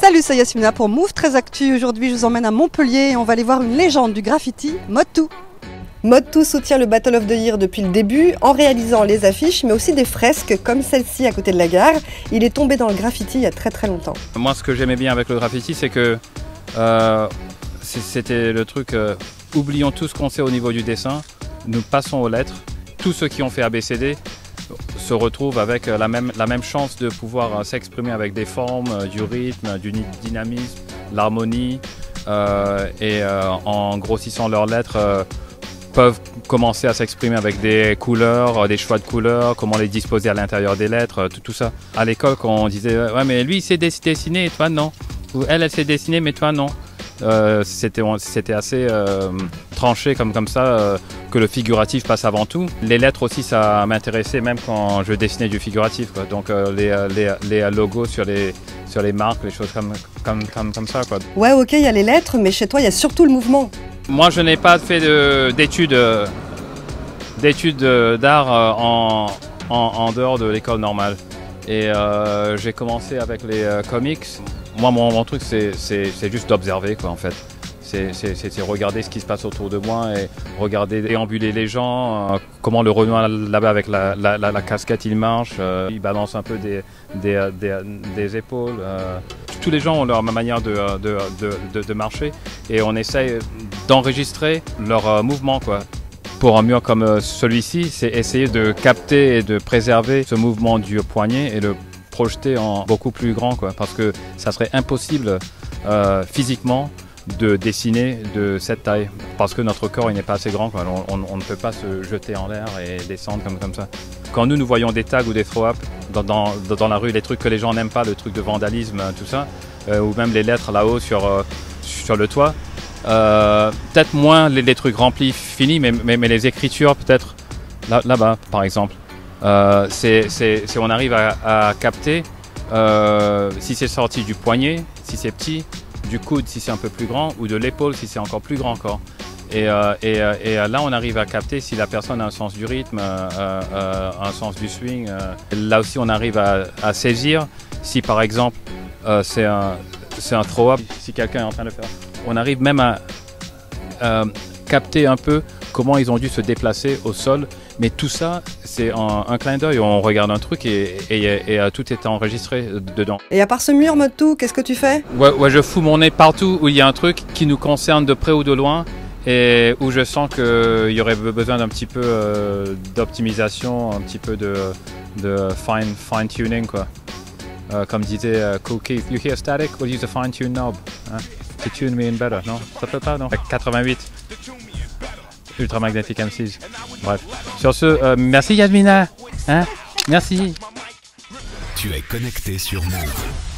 Salut, c'est Yasmina pour Move très Actu. Aujourd'hui, je vous emmène à Montpellier et on va aller voir une légende du graffiti, Mode2. Mode2 soutient le Battle of the Year depuis le début en réalisant les affiches mais aussi des fresques comme celle-ci à côté de la gare. Il est tombé dans le graffiti il y a très très longtemps. Moi, ce que j'aimais bien avec le graffiti, c'est que euh, c'était le truc euh, oublions tout ce qu'on sait au niveau du dessin, nous passons aux lettres. Tous ceux qui ont fait ABCD se retrouvent avec euh, la même, la même chance de pouvoir euh, s'exprimer avec des formes, euh, du rythme, du dynamisme, l'harmonie, et en grossissant leurs lettres, peuvent commencer à s'exprimer avec des couleurs, des choix de couleurs, comment les disposer à l'intérieur des lettres, tout, tout ça. À l'école, quand on disait ouais mais lui il sait dess- dessiner et toi non, ou elle elle sait dessiner mais toi non, Euh, c'était assez euh, tranché comme comme ça euh, que le figuratif passe avant tout. Les lettres aussi ça m'intéressait même quand je dessinais du figuratif quoi. Donc les, les, les logos sur les sur les marques, les choses comme comme comme, comme ça quoi. Ouais, ok, il y a les lettres, mais chez toi, il y a surtout le mouvement. Moi, je n'ai pas fait de- d'études d'études d'art en, en, en dehors de l'école normale. Et euh, j'ai commencé avec les euh, comics. Moi, mon, truc, c'est juste d'observer, quoi, en fait. C'est regarder ce qui se passe autour de moi et regarder déambuler les gens, euh, comment le Renoir là-bas avec la, casquette il marche, il balance un peu des, épaules. Tous les gens ont leur manière de, marcher et on essaye d'enregistrer leur mouvement quoi. Pour un mur comme euh, celui-ci, c'est essayer de capter et de préserver ce mouvement du poignet et le projeter en beaucoup plus grand parce que ça serait impossible euh, physiquement de dessiner de cette taille parce que notre corps n'est pas assez grand. On, ne peut pas se jeter en l'air et descendre comme, comme ça. Quand nous nous voyons des tags ou des throw-up dans, dans, la rue, les trucs que les gens n'aiment pas, le truc de vandalisme, tout ça, euh, ou même les lettres là-haut sur, sur le toit, peut-être moins les, trucs remplis, finis, mais, les écritures peut-être là- là-bas par exemple. Euh, c'est, on arrive à, capter euh, si c'est sorti du poignet, si c'est petit, du coude si c'est un peu plus grand, ou de l'épaule si c'est encore plus grand encore. Et, euh, euh, euh, là, on arrive à capter si la personne a un sens du rythme, euh, euh, un sens du swing. euh. Là aussi, on arrive à, saisir si, par exemple, euh, c'est un, un throw-up, si quelqu'un est en train de faire. On arrive même à euh, capter un peu comment ils ont dû se déplacer au sol. Mais tout ça, c'est un, un clin d'œil. On regarde un truc et, et- et, euh, tout est enregistré euh, dedans. Et à part ce mur, Mode2, qu'est-ce que tu fais? Ouais, ouais, je fous mon nez partout où il y a un truc qui nous concerne de près ou de loin et où je sens qu'il y aurait besoin d'un petit peu euh, d'optimisation, un petit peu de, de fine, fine tuning quoi. Euh, comme disait euh, Cool Keith, you hear static, we'll use a fine tune knob hein, to tune me in better. Non, ça peut pas non? 88. Ultramagnetic M6. Bref. Sur ce, euh, merci Yasmina. Hein? Merci. Tu es connecté sur Move.